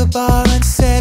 the bar and said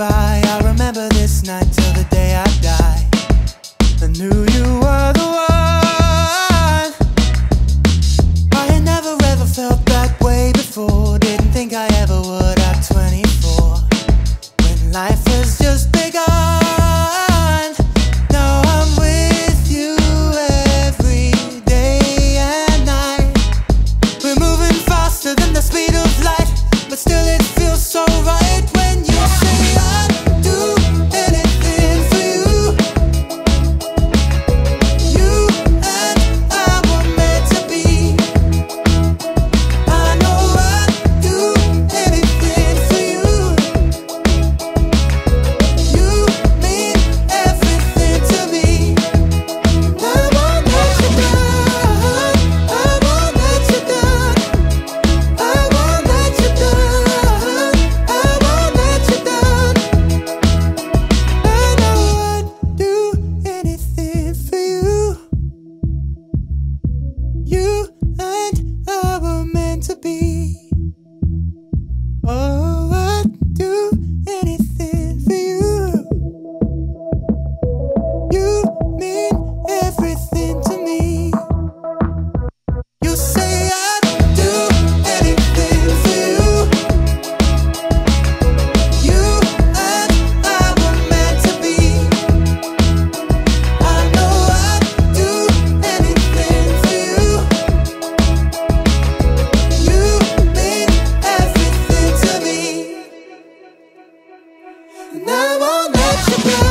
by. Oh. and I won't let you go.